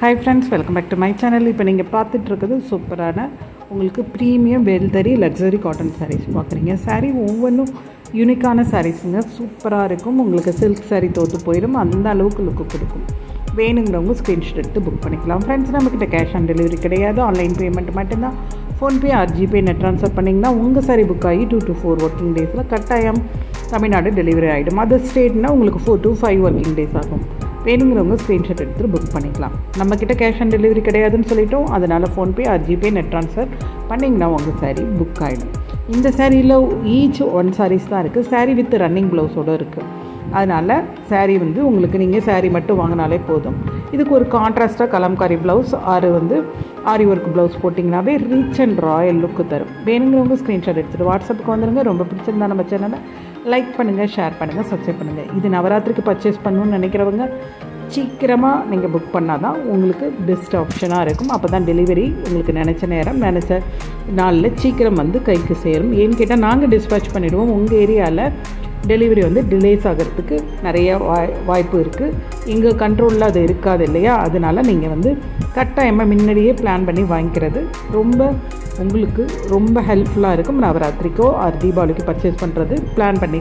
Hi friends welcome back to my channel இப்போ நீங்கள் பார்த்துட்ருக்குது சூப்பரான உங்களுக்கு premium wealthy luxury cotton saris பார்க்குறீங்க. சாரீ ஒவ்வொன்றும் யூனிக்கான சாரீஸுங்க சூப்பராக இருக்கும். உங்களுக்கு சில்க் சாரீ தோற்று போயிடும். அந்த அளவுக்கு லுக்கு கொடுக்கும். வேணுங்கிறவங்க ஸ்க்ரீன்ஷாட் எடுத்து புக் பண்ணிக்கலாம். ஃப்ரெண்ட்ஸ் நம்மக்கிட்ட கேஷ் ஆன் டெலிவரி கிடையாது. ஆன்லைன் பேமெண்ட் மட்டும்தான். PhonePe or GPay net transfer பண்ணிங்கன்னா உங்கள் சாரி புக் ஆகி டூ டு ஃபோர் ஒர்க்கிங் டேஸில் கட்டாயம் தமிழ்நாடு டெலிவரி ஆகிடும் அதர் ஸ்டேட்னா உங்களுக்கு four to five working days ஆகும். வேணுங்கிறவங்க ஸ்க்ரீன்ஷாட் எடுத்துகிட்டு புக் பண்ணிக்கலாம். நம்மக்கிட்ட கேஷ் ஆன் டெலிவரி கிடையாதுன்னு சொல்லிட்டோம். அதனால் PhonePe or GPay net transfer பண்ணிங்கன்னா உங்கள் சாரீ புக் ஆகிடும் இந்த சாரியில் ஈச் ஒன் சாரீஸ் தான் இருக்குது சாரீ வித் ரன்னிங் ப்ளவுஸோடு இருக்குது அதனால் சாரீ வந்து உங்களுக்கு நீங்கள் சாரீ மட்டும் வாங்கினாலே போதும். இதுக்கு ஒரு கான்ட்ராஸ்ட்டாக கலம்காரி ப்ளவுஸ் ஆறு வந்து ஆரி ஒர்க் ப்ளவுஸ் போட்டிங்கனாவே ரிச் அண்ட் ராயல் லுக்கு தரும். வேணுங்கிறவங்க ஸ்க்ரீன்ஷாட் எடுத்துகிட்டு வாட்ஸ்அப்புக்கு வந்துடுங்க ரொம்ப பிடிச்சிருந்தா நம்ம சேனலை லைக் பண்ணுங்கள் ஷேர் பண்ணுங்கள் சப்ஸ்கிரைப் பண்ணுங்கள் இது நவராத்திரிக்கு பர்ச்சேஸ் பண்ணணும்னு நினைக்கிறவங்க சீக்கிரமாக நீங்கள் புக் பண்ணால் தான் உங்களுக்கு பெஸ்ட் ஆப்ஷனாக இருக்கும். அப்போ தான் டெலிவரி உங்களுக்கு நினச்ச நேரம் நினச்ச நாளில் சீக்கிரம் வந்து கைக்கு சேரும். ஏன்னு கேட்டால் நாங்கள் டிஸ்பேச் பண்ணிவிடுவோம் உங்கள் ஏரியாவில் டெலிவரி வந்து டிலேஸ் ஆகிறதுக்கு நிறைய வாய் வாய்ப்பு இருக்குது எங்கள் கண்ட்ரோலில் அது இருக்காது இல்லையா? அதனால் நீங்கள் வந்து கட்டாயமாக முன்னாடியே பிளான் பண்ணி வாங்கிக்கிறது. ரொம்ப உங்களுக்கு ரொம்ப ஹெல்ப்ஃபுல்லாக இருக்கும். நவராத்திரிக்கோ ஆர் தீபாவளிக்கு பர்ச்சேஸ் பண்ணுறது பிளான் பண்ணி